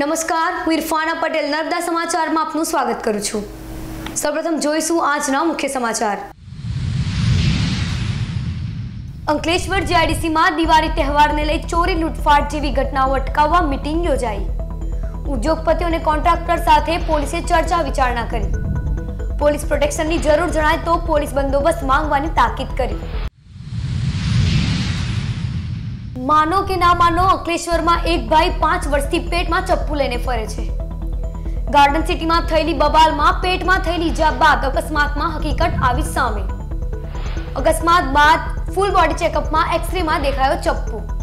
નમસ્કાર, હું ઇરફાના પટેલ. નર્મદા સમાચારમાં આપનું સ્વાગત કરું છું. સૌપ્રથમ જોઈશું આજના મુખ્ય સમાચાર. અંકલેશ્વર જીઆઈડીસીમાં દિવાળી તહેવારને લઈ ચોરી લૂંટફાટ જેવી ઘટનાઓ અટકાવવા મીટિંગ યોજાઈ. ઉદ્યોગપતિઓ અને કોન્ટ્રાક્ટર સાથે પોલીસે ચર્ચા વિચારણા કરી. પોલીસ પ્રોટેક્શનની જરૂર જણાય તો પોલીસ બંદોબસ્ત માંગવાની તાકીદ કરી. માનો કે ના માનો અંકલેશ્વરમાં એક ભાઈ પાંચ વર્ષથી પેટમાં ચપ્પુ લઈને ફરે છે. ગાર્ડન સિટીમાં થયેલી બબાલમાં પેટમાં થયેલી ઈજા બાદ અકસ્માતમાં હકીકત આવી સામે. અકસ્માત બાદ ફૂલ બોડી ચેકઅપમાં એક્સરેમાં દેખાયો ચપ્પુ.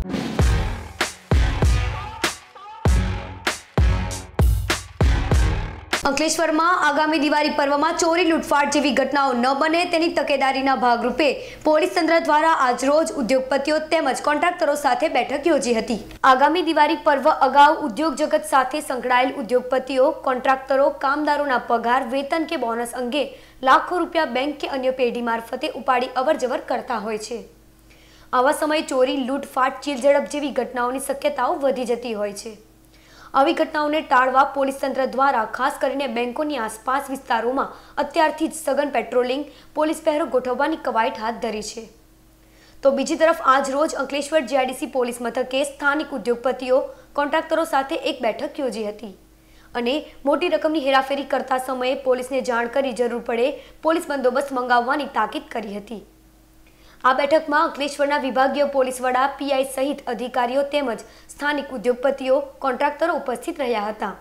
અંકલેશ્વરમાં આગામી દિવાળી પર્વમાં ચોરી લૂંટફાટ જેવી ઘટનાઓ ન બને તેની તકેદારીના ભાગરૂપે પોલીસ તંત્ર દ્વારા આજરોજ ઉદ્યોગપતિઓ તેમજ કોન્ટ્રાક્ટરો સાથે બેઠક યોજી હતી. આગામી દિવાળી પર્વ અગાઉ ઉદ્યોગ જગત સાથે સંકળાયેલ ઉદ્યોગપતિઓ, કોન્ટ્રાક્ટરો, કામદારોના પગાર, વેતન કે બોનસ અંગે લાખો રૂપિયા બેંક કે અન્ય પેઢી મારફતે ઉપાડી અવરજવર કરતા હોય છે. આવા સમયે ચોરી, લૂંટફાટ, ચીલઝડપ જેવી ઘટનાઓની શક્યતાઓ વધી જતી હોય છે. આવી ઘટનાઓને ટાળવા પોલીસ તંત્ર દ્વારા, ખાસ કરીને બેંકોની આસપાસ વિસ્તારોમાં અત્યારથી જ સઘન પેટ્રોલિંગ પોલીસ પહેરો ગોઠવવાની કવાયત હાથ ધરી છે. તો બીજી તરફ આજ રોજ અંકલેશ્વર જીઆઈડીસી પોલીસ મથકે સ્થાનિક ઉદ્યોગપતિઓ કોન્ટ્રાક્ટરો સાથે એક બેઠક યોજી હતી. અને મોટી રકમની હેરાફેરી કરતા સમયે પોલીસને જાણ કરી જરૂર પડે, પોલીસ બંદોબસ્ત મંગાવવાની તાકીદ કરી હતી. આ બેઠકમાં અંકલેશ્વરના વિભાગીય પોલીસ વડા પીઆઈ સહિત અધિકારીઓ તેમજ સ્થાનિક ઉદ્યોગપતિઓ, કોન્ટ્રાક્ટરો ઉપસ્થિત રહ્યા હતા.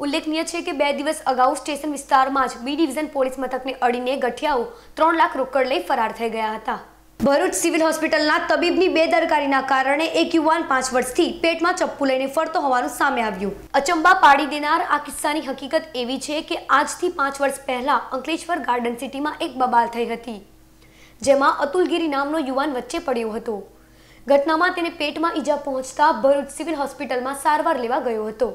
ઉલ્લેખનીય છે કે બે દિવસ અગાઉ સ્ટેશન વિસ્તારમાં જ બી ડિવિઝન પોલીસ મથકને અડીને ગઠિયાઓ ત્રણ લાખ રોકડ લઈ ફરાર થઈ ગયા હતા. ભરૂચ સિવિલ હોસ્પિટલના તબીબની બેદરકારીના કારણે એક યુવાન પાંચ વર્ષથી પેટમાં ચપ્પુ લઈને ફરતો હોવાનું સામે આવ્યું. અચંબા પાડી દેનાર આ કિસ્સાની હકીકત એવી છે કે આજથી પાંચ વર્ષ પહેલા અંકલેશ્વર ગાર્ડન સિટીમાં એક બબાલ થઈ હતી. જેમાં અતુલગીરી નામનો યુવાન વચ્ચે પડ્યો હતો. ઘટનામાં તેને પેટમાં ઈજા પહોંચતા ભરૂચ સિવિલ હોસ્પિટલમાં સારવાર લેવા ગયો હતો.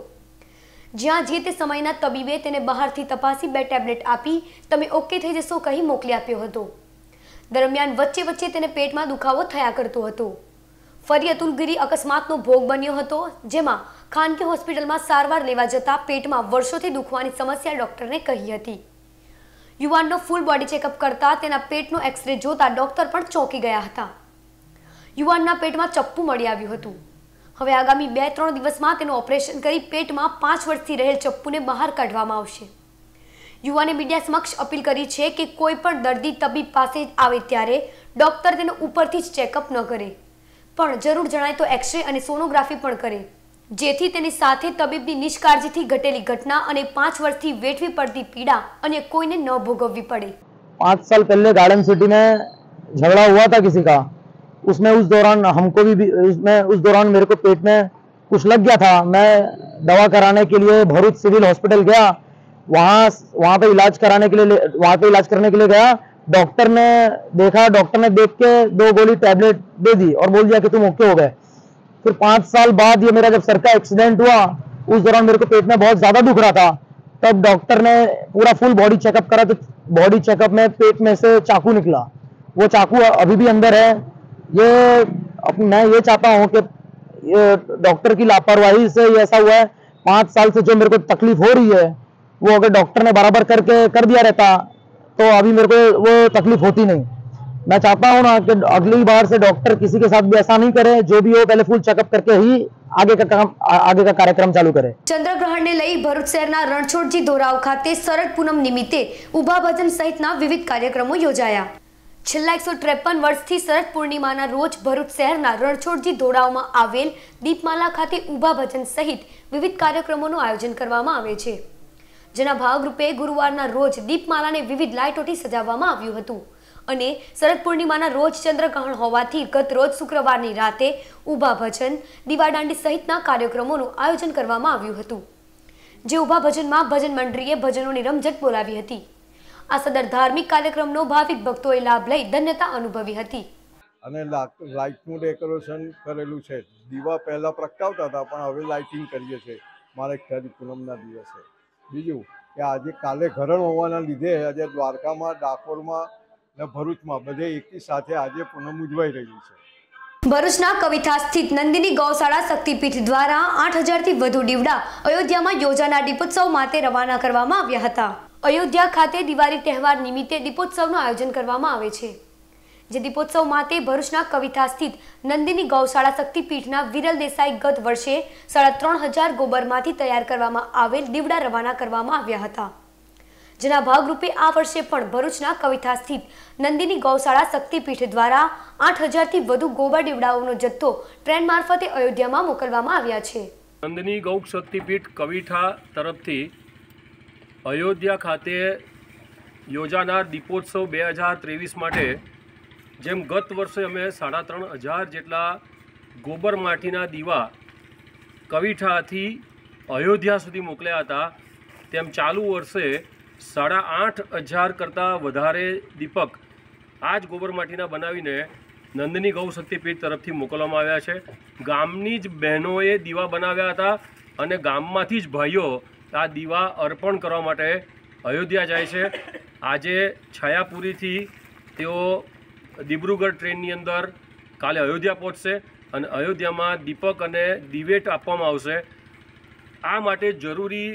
જ્યાં જે તે સમયના તબીબે તેને બહારથી તપાસી બે ટેબ્લેટ આપી, તમે ઓકે થઈ જશો કહી મોકલી આપ્યો હતો. દરમિયાન વચ્ચે વચ્ચે તેને પેટમાં દુખાવો થયા કરતો હતો. ફરી અતુલગીરી અકસ્માતનો ભોગ બન્યો હતો, જેમાં ખાનગી હોસ્પિટલમાં સારવાર લેવા જતા પેટમાં વર્ષોથી દુખવાની સમસ્યા ડોક્ટરને કહી હતી. યુવાનનો ફૂલ બોડી ચેકઅપ કરતા તેના પેટનો એક્સરે જોતા ડોક્ટર પણ ચોંકી ગયા હતા. યુવાનના પેટમાં ચપ્પુ મળી આવ્યું હતું. હવે આગામી બે ત્રણ દિવસમાં તેનું ઓપરેશન કરી પેટમાં પાંચ વર્ષથી રહેલ ચપ્પુને બહાર કાઢવામાં આવશે. યુવાને મીડિયા સમક્ષ અપીલ કરી છે કે કોઈ પણ દર્દી તબીબ પાસે આવે ત્યારે ડોક્ટર તેને ઉપરથી જ ચેકઅપ ન કરે. પણ જરૂર જણાય તો એક્સરે અને સોનોગ્રાફી પણ કરે. જેથી તેની સાથે તબીબની નિષ્કાળજીથી ઘટેલી ઘટના અને પાંચ વર્ષથી વેઠવી પડતી પીડા અને કોઈને ન ભોગવવી પડે पाँच साल पहले गार्डन सिटी में झगड़ा हुआ था किसी का उसमें उस दौरान हमको भी, भी उसमें उस दौरान मेरे को पेट में कुछ लग गया था मैं दवा कराने के लिए भरूच सिविल हॉस्पिटल गया वहाँ वहाँ पे इलाज कराने के लिए वहाँ पे इलाज करने के लिए गया डॉक्टर ने देखा डॉक्टर ने देख के दो गोली टैबलेट दे दी और बोल दिया कि तुम ओके हो गए फिर पाँच साल बाद ये मेरा जब सर का एक्सीडेंट हुआ, उस दौरान मेरे को पेट में बहुत ज़्यादा दुख रहा था। तब डॉक्टर ने पूरा फुल बॉडी चेकअप करा तो बॉडी चेकअप में पेट में से चाकू निकला। वो चाकू अभी भी अंदर है। ये मैं ये चाहता हूँ कि डॉक्टर की लापरवाही से ये ऐसा हुआ है, पाँच साल से जो मेरे को तकलीफ़ हो रही है, वो अगर डॉक्टर ने बराबर करके कर दिया रहता तो अभी मेरे को वो तकलीफ़ होती नहीं। मैं चाहता हूँ ना कि अगली बार से डॉक्टर किसी के साथ भी ऐसा नहीं करे जो भी हो पहले फुल चेकअप करके ही आगे का काम आ- आगे का कार्यक्रम चालू करे ચંદ્રગ્રહણને લઈ ભરૂચ શહેરના રણછોડજી ધોરાવ ખાતે શરદ પૂનમ નિમિત્તે ઊભા ભજન સહિતના વિવિધ કાર્યક્રમો યોજાયા છેલ્લા એકસો ત્રેપન વર્ષથી શરદ પૂર્ણિમાના રોજ ભરૂચ શહેરના રણછોડજી ધોરાવમાં આવેલ દીપમાલા ખાતે ઊભા ભજન સહિત વિવિધ કાર્યક્રમોનું આયોજન કરવામાં આવે છે જેના ભાગરૂપે ગુરુવારના રોજ દીપમાલાને વિવિધ લાઇટોથી સજાવવામાં આવ્યું હતું અને શરદ પૂર્ણિમાના રોજ ચંદ્રગ્રહણ હોવાથી ગત રોજ શુક્રવારની રાતે ઊભા ભજન, દીવાદાંડી સહિતના કાર્યક્રમોનું આયોજન કરવામાં આવ્યું હતું. જે ઊભા ભજનમાં ભજન મંડળીએ ભજનોની રમઝટ બોલાવી હતી. આ સદર ધાર્મિક કાર્યક્રમનો ભાવિક ભક્તોએ લાભ લઈ ધન્યતા અનુભવી હતી. અને લાઇટનું ડેકોરેશન કરેલું છે. દીવા પહેલાં પ્રગટાવતા હતા, પણ હવે લાઇટિંગ કરીએ છીએ મારે ખ્યાલ પૂનમના દિવસે. બીજું કે આજે કાલે ઘરણ હોવાના લીધે આજે દ્વારકામાં, ડાકોરમાં ને ભરૂચમાં બધે એકી સાથે આજે પૂનમ ઉજવાઈ રહ્યું છે. ભરૂચના કવિથા સ્થિત નંદિની ગૌશાળા શક્તિપીઠ દ્વારા આઠ હજારથી વધુ દીવડા અયોધ્યામાં યોજાનાર દીપોત્સવ માટે રવાના કરવામાં આવ્યા હતા. અયોધ્યા ખાતે દિવાળી તહેવાર નિમિત્તે દીપોત્સવનું આયોજન કરવામાં આવે છે. જે દીપોત્સવ માટે ભરૂચના કવિથા સ્થિત નંદિની ગૌશાળા શક્તિપીઠના વિરલ દેસાઈ ગત વર્ષે સાડા ત્રણ હજાર ગોબરમાંથી તૈયાર કરવામાં આવેલ દીવડા રવાના કરવામાં આવ્યા હતા. જેના ભાગરૂપે આ વર્ષે પણ ભરૂચના કવિતા સ્થિત નંદિની ગૌશાળા શક્તિપીઠ દ્વારા આઠ હજારથી વધુ ગોબર દીવડાઓનો જથ્થો ટ્રેન મારફતે અયોધ્યામાં મોકલવામાં આવ્યા છે. નંદિની ગૌ શક્તિપીઠ કવિઠા તરફથી અયોધ્યા ખાતે યોજાનાર દીપોત્સવ બે હજાર ત્રેવીસ માટે જેમ ગત વર્ષે અમે સાડા ત્રણ હજાર જેટલા ગોબર માટીના દીવા કવિઠાથી અયોધ્યા સુધી મોકલ્યા હતા, તેમ ચાલુ વર્ષે સાડા આઠ હજાર કરતાં વધારે દીપક આ જ ગોબર માટીના બનાવીને નંદની ગૌ શક્તિપીઠ તરફથી મોકલવામાં આવ્યા છે. ગામની જ બહેનોએ દીવા બનાવ્યા હતા અને ગામમાંથી જ ભાઈઓ આ દીવા અર્પણ કરવા માટે અયોધ્યા જાય છે. આજે છાયાપુરીથી તેઓ દિબ્રુગઢ ટ્રેનની અંદર કાલે અયોધ્યા પહોંચશે અને અયોધ્યામાં દીપક અને દિવેટ આપવામાં આવશે. આ માટે જરૂરી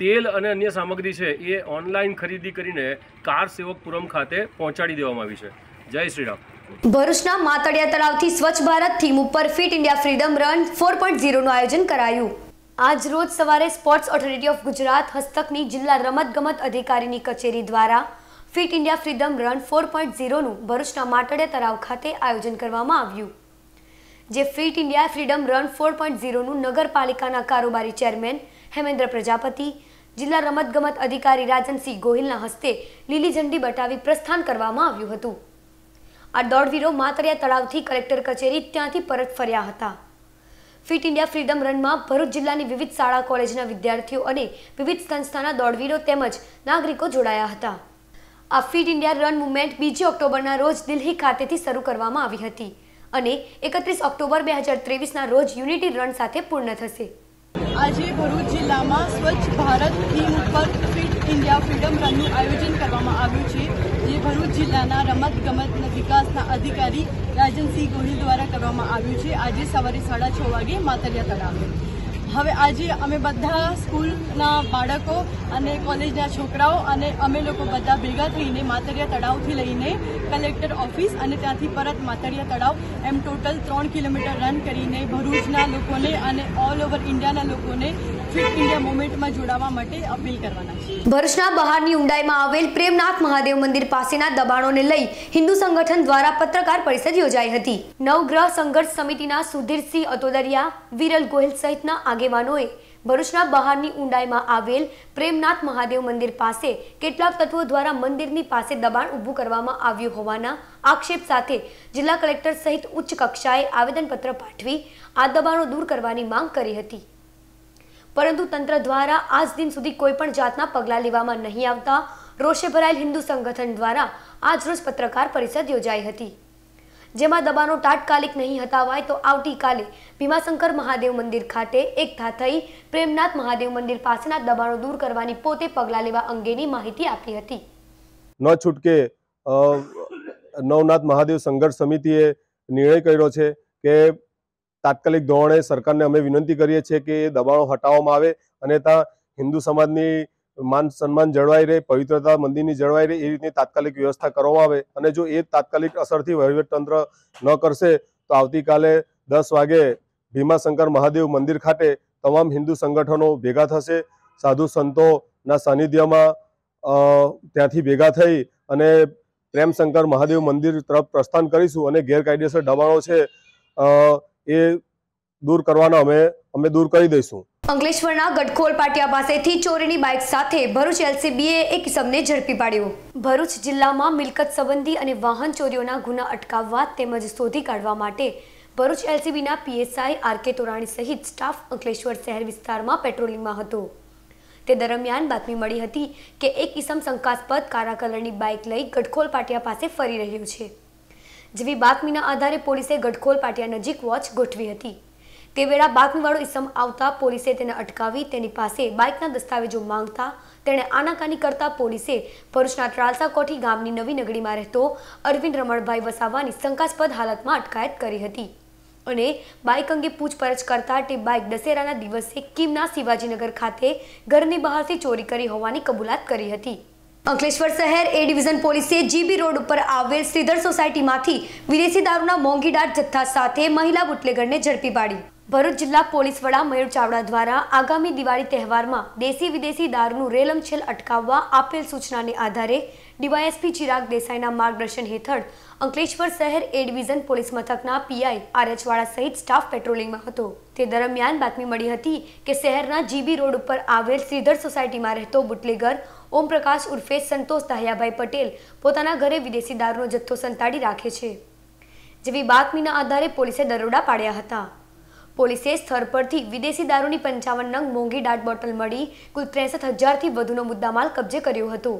તેલ અને અન્ય સામગ્રી છે એ ઓનલાઈન ખરીદી કરીને કાર સેવકપુરમ ખાતે પહોંચાડી દેવામાં આવી છે. જય શ્રી ભરૂચના માતળિયા તળાવથી સ્વચ્છ ભારત થીમ ઉપર fit India freedom run for point ઝીરોનું આયોજન કરાયું. આજ રોજ સવારે સ્પોર્ટ્સ ઓથોરિટી ઓફ ગુજરાત હસ્તકની જિલ્લા રમતગમત અધિકારીની કચેરી દ્વારા fit India freedom run for point ઝીરોનું ભરૂચના માતળિયા તળાવ ખાતે આયોજન કરવામાં આવ્યું. જે fit India freedom run for point ઝીરોનું નગરપાલિકાના કારોબારી ચેરમેન હેમેન્દ્ર પ્રજાપતિ જિલ્લા રમતગમત અધિકારી રાજનસિંહ ગોહિલના હસ્તે લીલી ઝંડી બતાવી પ્રસ્થાન કરવામાં આવ્યું હતું. આ દોડવીરો માતરિયા તળાવથી કલેક્ટર કચેરી ત્યાંથી પરત ફર્યા હતા. ફિટ ઇન્ડિયા ફ્રીડમ રનમાં ભરૂચ જિલ્લાની વિવિધ શાળા, કોલેજના વિદ્યાર્થીઓ અને વિવિધ સંસ્થાના દોડવીરો તેમજ નાગરિકો જોડાયા હતા. આ ફિટ ઇન્ડિયા રન મુવમેન્ટ બીજી ઓક્ટોબરના રોજ દિલ્હી ખાતેથી શરૂ કરવામાં આવી હતી અને એકત્રીસ ઓક્ટોબર બે હજાર ત્રેવીસના રોજ યુનિટી રન સાથે પૂર્ણ થશે. આજે ભરૂચ જિલ્લામાં સ્વચ્છ ભારત થીમ ઉપર ફિટ ઇન્ડિયા ફ્રીડમ રનનું આયોજન કરવામાં આવ્યું છે, જે ભરૂચ જિલ્લાના રમત ગમત વિકાસના અધિકારી રાજનસિંહ ગોહિલ દ્વારા કરવામાં આવ્યું છે. આજે સવારે સાડા છ વાગે માતરિયા તળાવે. હવે આજે અમે બધા સ્કૂલના બાળકો અને કોલેજના છોકરાઓ અને અમે લોકો બધા ભેગા થઈને માતરિયા તળાવથી લઈને કલેક્ટર ઓફિસ અને ત્યાંથી પરત માતરિયા તળાવ, એમ ટોટલ ત્રણ કિલોમીટર રન કરીને ભરૂચના લોકોને અને ઓલ ઓવર ઇન્ડિયાના લોકોને ફિટ ઇન્ડિયા મુવમેન્ટમાં જોડાવા માટે અપીલ કરવાના છે ભરૂચના બહારની ઊંડાઈમાં આવેલ પ્રેમનાથ મહાદેવ મંદિર પાસેના દબાણોને લઈ હિન્દુ સંગઠન દ્વારા પત્રકાર પરિષદ યોજાઈ હતી. નવગ્રહ સંઘર્ષ સમિતિના સુધીરસિંહ અતોદરિયા, વિરલ ગોહિલ સહિતના આગેવાનોએ ભરૂચના બહારની ઊંડાઈમાં આવેલ પ્રેમનાથ મહાદેવ મંદિર પાસે કેટલાક તત્વો દ્વારા મંદિરની પાસે દબાણ ઊભું કરવામાં આવ્યું હોવાના આક્ષેપ સાથે જિલ્લા કલેક્ટર સહિત ઉચ્ચ કક્ષાએ આવેદનપત્ર પાઠવી આ દબાણો દૂર કરવાની માંગ કરી હતી. પરંતુ તંત્ર દ્વારા આજ દિન સુધી કોઈ પણ જાતના પગલાં લેવામાં નહીં આવતા રોષે ભરાયેલ હિન્દુ સંગઠન દ્વારા આજરોજ પત્રકાર પરિષદ યોજાઈ હતી. જેમાં દબાણો તાત્કાલિક નહીં હટાવાય તો આવતીકાલે ભીમાશંકર મહાદેવ મંદિર ખાતે એકઠા થઈ પ્રેમનાથ મહાદેવ મંદિર પાસેના દબાણો દૂર કરવાની પોતે પગલાં લેવા અંગેની માહિતી આપી હતી. ન છૂટકે નવનાથ મહાદેવ સંઘર્ષ સમિતિએ નિર્ણય કર્યો છે કે તાત્કાલિક ધોરણે સરકારને અમે વિનંતી કરીએ છીએ કે દબાણો હટાવવામાં આવે અને ત્યાં હિન્દુ સમાજની માન સન્માન જળવાઈ રહે, પવિત્રતા મંદિરની જળવાઈ રહે, એ રીતની તાત્કાલિક વ્યવસ્થા કરવામાં આવે. અને જો એ તાત્કાલિક અસરથી વહીવટતંત્ર ન કરશે, તો આવતીકાલે દસ વાગે ભીમાશંકર મહાદેવ મંદિર ખાતે તમામ હિન્દુ સંગઠનો ભેગા થશે. સાધુ સંતોના સાનિધ્યમાં ત્યાંથી ભેગા થઈ અને પ્રેમશંકર મહાદેવ મંદિર તરફ પ્રસ્થાન કરીશું અને ગેરકાયદેસર દબાણો છે. એ દૂર કરવાનો અમે અમે દૂર કરી દઈશું. અંકલેશ્વરના ગઢખોલ પાટિયા પાસેથી ચોરીની બાઇક સાથે ભરૂચ એલસીબીએ એક કિસમને ઝડપી પાડ્યો. ભરૂચ જિલ્લામાં મિલકત સંબંધી અને વાહન ચોરીઓના ગુના અટકાવવા તેમજ શોધી કાઢવા માટે ભરૂચ એલસીબીના પીએસઆઈ આર કે તોરાણી સહિત સ્ટાફ અંકલેશ્વર શહેર વિસ્તારમાં પેટ્રોલિંગમાં હતો. તે દરમિયાન બાતમી મળી હતી કે એક ઇસમ શંકાસ્પદ કાળા કલરની બાઇક લઈ ગઢખોલ પાટિયા પાસે ફરી રહ્યો છે. જેવી બાતમીના આધારે પોલીસે ગઢખોલ પાટિયા નજીક વોચ ગોઠવી હતી. તે વેળા બાતમીવાળો ઇસમ આવતા પોલીસે તેને અટકાવી તેની પાસે બાઇકના દસ્તાવેજો માંગતા તેણે આનાકાની કરતા પોલીસે ભરૂચના ત્રાલસા કોઠી ગામની નવી નગરીમાં રહેતો અરવિંદ રમણભાઈ વસાવાની શંકાસ્પદ હાલતમાં અટકાયત કરી હતી. અને બાઇક અંગે પૂછપરછ કરતા તે બાઇક દશેરાના દિવસે કિમના શિવાજીનગર ખાતે ઘરની બહારથી ચોરી કરી હોવાની કબૂલાત કરી હતી. અંકલેશ્વર શહેર એ ડિવિઝન પોલીસે જીબી રોડ ઉપર આવેલ શ્રીધર સોસાયટીમાંથી વિદેશી દારૂના મોંઘી દાટ જથ્થા સાથે મહિલા બુટલેગરને ઝડપી પાડી. ભરૂચ જિલ્લા પોલીસ વડા મયુર ચાવડા દ્વારા આગામી દિવાળી તહેવારમાં દેશી વિદેશી દારૂનું રેલમછેલ અટકાવવા આપેલ સૂચનાને આધારે ડીવાયએસપી ચિરાગ દેસાઈના માર્ગદર્શન હેઠળ અંકલેશ્વર શહેર એ ડિવિઝન પોલીસ મથકના પીઆઈ આરએચવાળા સહિત સ્ટાફ પેટ્રોલિંગમાં હતો. તે દરમિયાન બાતમી મળી હતી કે શહેરના જીબી રોડ ઉપર આવેલ શ્રીધર સોસાયટીમાં રહેતો બુટલેગર ઓમપ્રકાશ ઉર્ફે સંતોષ દાહિયાભાઈ પટેલ પોતાના ઘરે વિદેશી દારૂનો જથ્થો સંતાડી રાખે છે. જેવી બાતમીના આધારે પોલીસે દરોડા પાડ્યા હતા. પોલીસે સ્થળ પરથી વિદેશી દારૂની પંચાવન નંગ મોંઘી ડાટ બોટલ મળી કુલ ત્રેસઠ હજારથી વધુનો મુદ્દામાલ કબજે કર્યો હતો.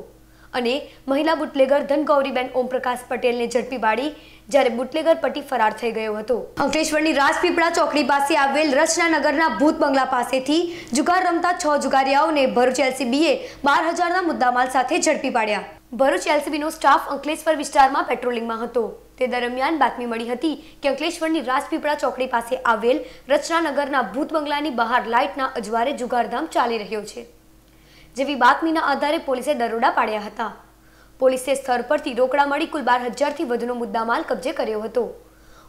અને મહિલા બુટલેગર ધનગૌરીબેન ઓમપ્રકાશ પટેલને ઝડપી પાડી જ્યારે બુટલેગર પટી ફરાર થઈ ગયો હતો. અંકલેશ્વરની રાજપીપળા ચોકડી પાસે આવેલ રચનાનગરના ભૂત બંગલા પાસેથી જુગાર રમતા છ જુગારીયાઓને ભરૂચ એલસીબીએ બાર હજારના મુદ્દામાલ સાથે ઝડપી પાડ્યા. ભરૂચ એલસીબીનો સ્ટાફ અંકલેશ્વર વિસ્તારમાં પેટ્રોલિંગમાં હતો. તે દરમિયાન બાતમી મળી હતી કે અંકલેશ્વરની રાજપીપળા ચોકડી પાસે આવેલ રચનાનગરના ભૂત બંગલાની બહાર લાઇટના અજવારે જુગારધામ ચાલી રહ્યો છે, જેવી બાતમીના આધારે પોલીસે દરોડા પાડ્યા હતા. પોલીસે સ્થળ પરથી રોકડા મળી કુલ બાર હજારથી વધુનો મુદ્દામાલ કબજે કર્યો હતો.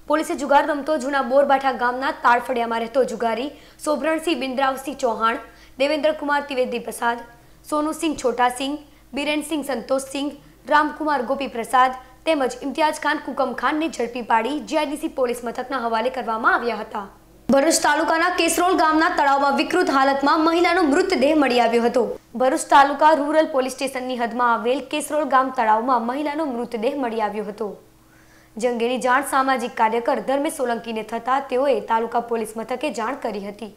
પોલીસે જુગાર રમતો જૂના બોરબાઠા ગામના તાળફળિયામાં રહેતો જુગારી સોભરણસિંહ બિંદ્રાવસિંહ ચૌહાણ, દેવેન્દ્રકુમાર ત્રિવેદી પ્રસાદ, સોનુસિંહ છોટાસિંહ, બિરેનસિંહ સંતોષસિંહ, રામકુમાર ગોપી પ્રસાદ તેમજ ઇમ્તિયાઝ ખાન કુકમ ખાનને ઝડપી પાડી જીઆઈડીસી પોલીસ મથકના હવાલે કરવામાં આવ્યા હતા. ભરૂચ તાલુકાના કેસરોલ ગામના તળાવમાં વિકૃત હાલતમાં મહિલાનો મૃતદેહ મળી આવ્યો હતો. ભરૂચ તાલુકા રૂરલ પોલીસ સ્ટેશનની હદમાં આવેલ કેસરોલ ગામ તળાવમાં મહિલાનો મૃતદેહ મળી આવ્યો હતો. જે અંગેની જાણ સામાજિક કાર્યકર ધર્મેશ સોલંકીને થતાં તેઓએ તાલુકા પોલીસ મથકે જાણ કરી હતી.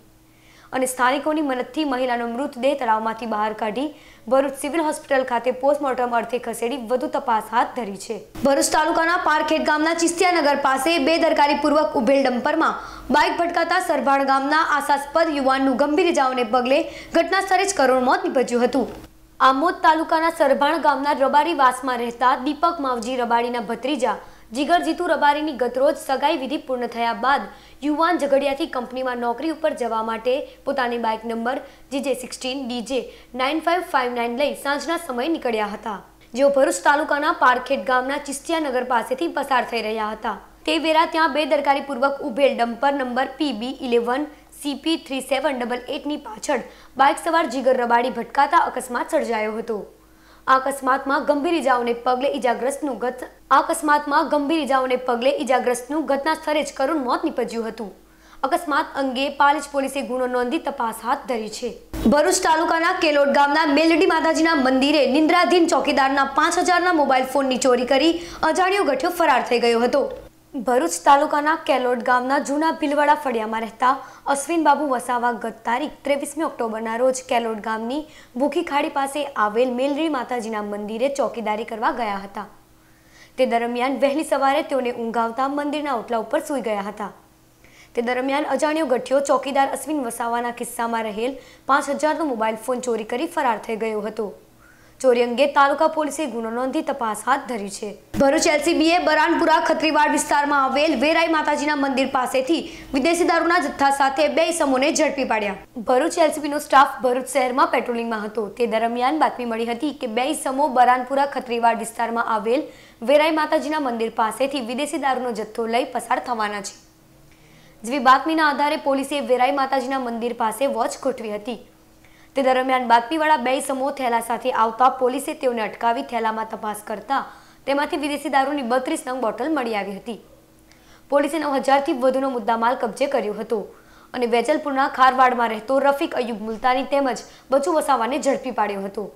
અને સ્થાનિકોની મદદથી મહિલાનો મૃતદેહ તળાવમાંથી બહાર કાઢી ભરૂચ સિવિલ હોસ્પિટલ ખાતે પોસ્ટમોર્ટમ અર્થે ખસેડી વધુ તપાસ હાથ ધરી છે. ભરૂચ તાલુકાના પારખેડ ગામના ચિસ્તિયાનગર પાસે બેદરકારીપૂર્વક ઉભેલ ડમ્પરમાં બાઇક ભટકાતા સરભાણ ગામના આશાસ્પદ યુવાનનું ગંભીર ઇજાઓને પગલે ઘટનાસ્થળે જ કરોડ મોત નીપજ્યું હતું. આમોદ તાલુકાના સરભાણ ગામના રબારી વાસમાં રહેતા દીપક માવજી રબારીના ભત્રીજા જીગર જીતુ રબારીની ગતરોજ સગાઈ વિધિ પૂર્ણ થયા બાદ યુવાન ઝઘડિયાથી કંપનીમાં નોકરી ઉપર જવા માટે પોતાની bike number GJ sixteen, DJ nine five five nine લઈ સાંજના સમયે નીકળ્યા હતા, જેઓ ભરૂચ તાલુકાના પારખેડ ગામના ચિસ્તિયાનગર પાસેથી પસાર થઈ રહ્યા હતા. તે વેરા ત્યાં બેદરકારીપૂર્વક ઉભેલ dumper number PB eleven, CP three seven double એટની પાછળ બાઇક સવાર જીગર રબાડી ભટકાતા અકસ્માત સર્જાયો હતો. અકસ્માતમાં ગંભીર ઇજાઓને પગલે ઇજાગ્રસ્તનું ગત અકસ્માતમાં ગંભીર ઇજાઓને પગલે ઇજાગ્રસ્તનું ઘટના સ્થળે જ કરુણ મોત નીપજ્યું હતું. અકસ્માત અંગે પાલેજ પોલીસે ગુનો નોંધી તપાસ હાથ ધરી છે. ભરૂચ તાલુકાના કેલોડ ગામના મેલડી માતાજીના મંદિરે નિંદ્રાધીન ચોકીદારના પાંચ હજારના મોબાઈલ ફોનની ચોરી કરી અજાણ્યો ગઠ્યો ફરાર થઈ ગયો હતો. ભરૂચ તાલુકાના કેલોડ ગામના જૂના ભીલવાડા ફળિયામાં રહેતા અશ્વિન બાબુ વસાવા ગત તારીખ ત્રેવીસમી ઓક્ટોબરના રોજ કેલોડ ગામની ભૂખી ખાડી પાસે આવેલ મેલરી માતાજીના મંદિરે ચોકીદારી કરવા ગયા હતા. તે દરમિયાન વહેલી સવારે તેઓને ઊંઘ આવતા મંદિરના ઓટલા ઉપર સૂઈ ગયા હતા. તે દરમિયાન અજાણ્યો ગઠિયો ચોકીદાર અશ્વિન વસાવાના કિસ્સામાં રહેલ પાંચ હજારનો મોબાઈલ ફોન ચોરી કરી ફરાર થઈ ગયો હતો. ચોરી અંગે તાલુકા પોલીસે ગુનો નોંધી તપાસ હાથ ધરી છે. ભરૂચ એલસીબીએ બરાનપુરા ખત્રીવાડ વિસ્તારમાં આવેલ વેરાઈ માતાજીના મંદિર પાસેથી વિદેશી દારૂના જથ્થા સાથે બે ઇસમોને ઝડપી પાડ્યા. ભરૂચ એલસીબીનો સ્ટાફ ભરૂચ શહેરમાં પેટ્રોલિંગમાં હતો. તે દરમિયાન બાતમી મળી હતી કે બે ઇસમો બરાનપુરા ખત્રીવાડ વિસ્તારમાં આવેલ વેરાઈ માતાજીના મંદિર પાસેથી વિદેશી દારૂનો જથ્થો લઈ પસાર થવાના છે. જેવી બાતમીના આધારે પોલીસે વેરાઈ માતાજીના મંદિર પાસે વોચ ગોઠવી હતી. તે દરમિયાન બાતમીવાળા બે સમૂહ થેલા સાથે આવતા પોલીસે તેઓને અટકાવી થેલામાં તપાસ કરતા તેમાંથી વિદેશી દારૂની બત્રીસ નંગ બોટલ મળી આવી હતી. પોલીસે નવ હજારથી વધુનો મુદ્દામાલ કબજે કર્યો હતો અને વેજલપુરના ખારવાડમાં રહેતો રફીક અયુબ મુલતાની તેમજ બચુ વસાવાને ઝડપી પાડ્યો હતો.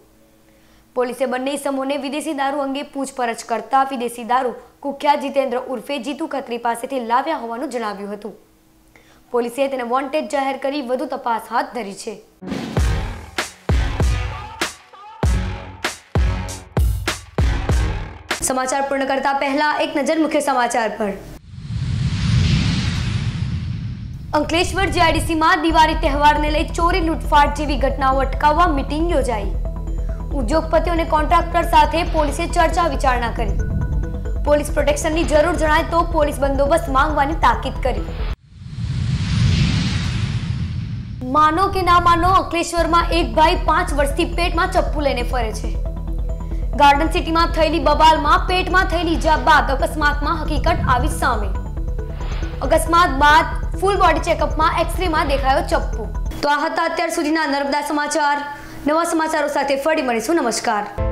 પોલીસે બંને સમૂહને વિદેશી દારૂ અંગે પૂછપરછ કરતા વિદેશી દારૂ કુખ્યાત જીતેન્દ્ર ઉર્ફે જીતુ ખત્રી પાસેથી લાવ્યા હોવાનું જણાવ્યું હતું. પોલીસે તેને વોન્ટેડ જાહેર કરી વધુ તપાસ હાથ ધરી છે. સમાચાર પૂર્ણ કરતા પહેલા એક નજર મુખ્ય સમાચાર પર. અંકલેશ્વર જીઆઈડીસીમાં દિવાળી તહેવારને લઈ ચોરી લૂંટફાટ જેવી ઘટનાઓ અટકાવવા મિટિંગ યોજાઈ. ઉદ્યોગપતિઓ અને કોન્ટ્રાક્ટર સાથે પોલીસે ચર્ચા વિચારણા કરી. પોલીસ પ્રોટેક્શનની જરૂર જણાય તો પોલીસ બંદોબસ્ત માંગવાની તાકીદ કરી. માનો કે ના માનો અંકલેશ્વરમાં એક ભાઈ પાંચ વર્ષથી પેટમાં ચપ્પુ લઈને ફરે છે. ગાર્ડન સિટીમાં થયેલી બબાલમાં પેટમાં થયેલી ઇજા બાદ અકસ્માતમાં હકીકત આવી સામે. અકસ્માત બાદ ફૂલ બોડી ચેકઅપમાં એક્સરેમાં દેખાયો ચપ્પુ. તો આ હતા અત્યાર સુધીના નર્મદા સમાચાર. નવા સમાચારો સાથે ફરી મળીશું. નમસ્કાર.